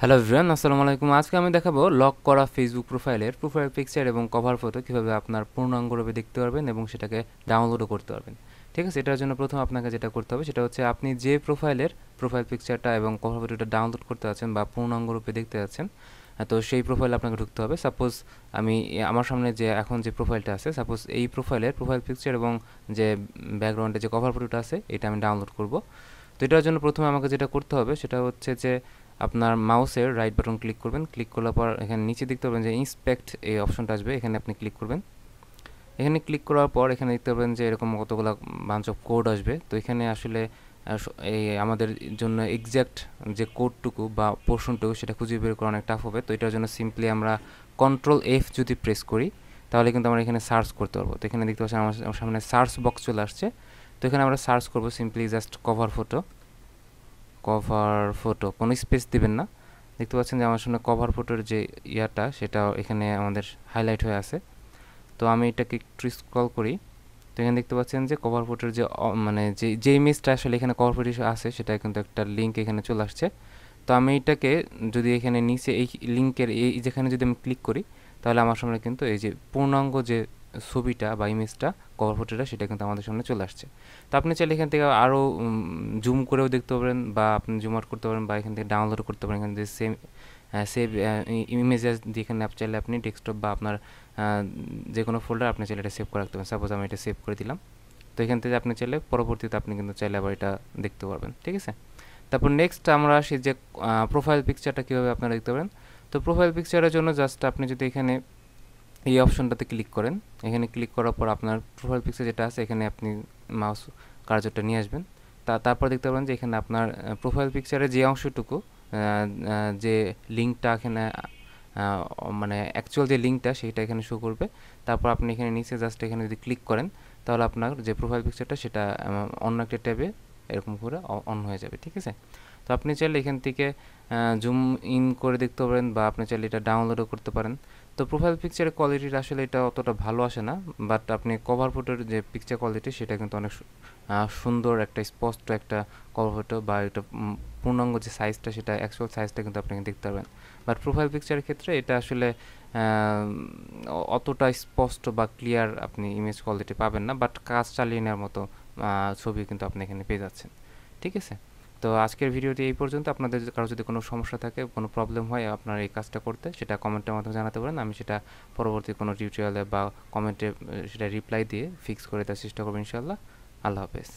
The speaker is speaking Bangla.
হ্যালো এভরিওয়ান আসসালামু আলাইকুম। আজকে আমি দেখাবো লক করা ফেসবুক প্রোফাইলের প্রোফাইল পিকচার এবং কভার ফটো কীভাবে আপনার পূর্ণাঙ্গরূপে দেখতে পারবেন এবং সেটাকে ডাউনলোডও করতে পারবেন। ঠিক আছে? এটার জন্য প্রথম আপনাকে যেটা করতে হবে, সেটা হচ্ছে আপনি যে প্রোফাইলের প্রোফাইল পিকচারটা এবং কভার ফটোটা ডাউনলোড করতে আছেন বা পূর্ণাঙ্গরূপে দেখতে যাচ্ছেন তো সেই প্রোফাইলে আপনাকে ঢুকতে হবে। সাপোজ আমি, আমার সামনে যে এখন যে প্রোফাইলটা আছে সাপোজ এই প্রোফাইলের প্রোফাইল পিকচার এবং যে ব্যাকগ্রাউন্ডে যে কভার ফটোটা আছে, এটা আমি ডাউনলোড করব। তো এটার জন্য প্রথমে আমাকে যেটা করতে হবে, সেটা হচ্ছে যে আপনার মাউসের রাইট বাটন ক্লিক করবেন। ক্লিক করার পর এখানে নিচে দেখতে পাবেন যে ইন্সপেক্ট এই অপশনটা আসবে। এখানে আপনি ক্লিক করবেন। এখানে ক্লিক করার পর এখানে দেখতে পাবেন যে এরকম কতগুলো বাঞ্চ অফ কোড আসবে। তো এখানে আসলে এই আমাদের জন্য এক্স্যাক্ট যে কোডটুকু বা পোর্শনটুকু সেটা খুঁজে বের করা অনেক টাফ হবে। তো এটার জন্য সিম্পলি আমরা কন্ট্রোল এফ যদি প্রেস করি, তাহলে কিন্তু আমরা এখানে সার্চ করতে পারব। তো এখানে দেখতে পাচ্ছেন আমার সামনে সার্চ বক্স চলে আসছে। তো এখানে আমরা সার্চ করব simply just cover photo cover photo কোনো স্পেস দিবেন না। দেখতে পাচ্ছেন যে আমার সামনে কভার ফটোর যে ইয়াটা সেটা এখানে আমাদের হাইলাইট হয়ে আছে। তো আমি এটাকে একটু স্ক্রল করি। তো এখানে দেখতে পাচ্ছেন যে কভার ফটোর যে মানে যে যে ইমেজটা আসলে এখানে কভার ফটো আছে, সেটা কিন্তু একটা লিঙ্ক এখানে চলে আসছে। তো আমি এটাকে যদি এখানে নিচে এই লিঙ্কের এই, যেখানে যদি আমি ক্লিক করি, তাহলে আমার সামনে কিন্তু এই যে পূর্ণাঙ্গ যে ছবিটা বা ইমেজটা কভার ফটোটা সেটা কিন্তু আমাদের সামনে চলে আসছে। তো আপনি চাইলে এখান থেকে আরও জুম করেও দেখতে পারেন বা আপনি জুম আউট করতে পারেন বা এখান থেকে ডাউনলোড করতে পারেন। এখান থেকে সেম সেভ ইমেজেস দিয়ে এখানে আপ চাইলে আপনি ডেস্কটপ বা আপনার যে কোনো ফোল্ডার আপনি চাইলে এটা সেভ করে রাখতে পারেন। সাপোজ আমি এটা সেভ করে দিলাম। তো এখান থেকে আপনি চাইলে পরবর্তীতে আপনি কিন্তু চাইলে আবার এটা দেখতে পারবেন। ঠিক আছে? তারপর নেক্সট আমরা আসি যে প্রোফাইল পিকচারটা কীভাবে আপনারা দেখতে পারেন? তো প্রোফাইল পিকচারের জন্য জাস্ট আপনি যদি এখানে এই অপশনটাতে ক্লিক করেন। এখানে ক্লিক করার পর আপনার প্রোফাইল পিকচার যেটা আছে, এখানে আপনি মাউস কার্যটা নিয়ে আসবেন। তা, তারপর দেখতে পাবেন যে এখানে আপনার প্রোফাইল পিকচারে যে অংশটুকু যে লিঙ্কটা এখানে মানে অ্যাকচুয়াল যে লিঙ্কটা সেটা এখানে শো করবে। তারপর আপনি এখানে নিচে জাস্ট এখানে যদি ক্লিক করেন, তাহলে আপনার যে প্রোফাইল পিকচারটা সেটা অন্য একটা ট্যাবে এরকম করে অন হয়ে যাবে, ঠিক আছে? তো আপনি চাইলে এখান থেকে জুম ইন করে দেখতে পারেন বা আপনি চাইলে এটা ডাউনলোডও করতে পারেন। তো প্রোফাইল পিকচারের কোয়ালিটিটা আসলে এটা অতটা ভালো আসে না বাট আপনি কভার ফটোর যে পিকচার কোয়ালিটি সেটা কিন্তু অনেক সুন্দর একটা স্পষ্ট একটা কভার ফটো বা এটা পূর্ণাঙ্গ যে সাইজটা সেটা অ্যাকচুয়াল সাইজটা কিন্তু আপনি দেখতে পারবেন। বাট প্রোফাইল পিকচারের ক্ষেত্রে এটা আসলে অতটা স্পষ্ট বা ক্লিয়ার আপনি ইমেজ কোয়ালিটি পাবেন না বাট কাজ চালিয়ে নেওয়ার মতো ছবি কিন্তু আপনি এখানে পেয়ে যাচ্ছেন। ঠিক আছে? তো আজকের ভিডিওটি এই পর্যন্ত। আপনাদের কারও যদি কোনো সমস্যা থাকে, কোনো প্রবলেম হয় আপনার এই কাজটা করতে, সেটা কমেন্টের মাধ্যমে জানাতে পারেন। আমি সেটা পরবর্তী কোনো টিউটোরিয়ালে বা কমেন্টে সেটা রিপ্লাই দিয়ে ফিক্স করে দেওয়ার চেষ্টা করব ইনশাল্লাহ আল্লাহ হাফেজ।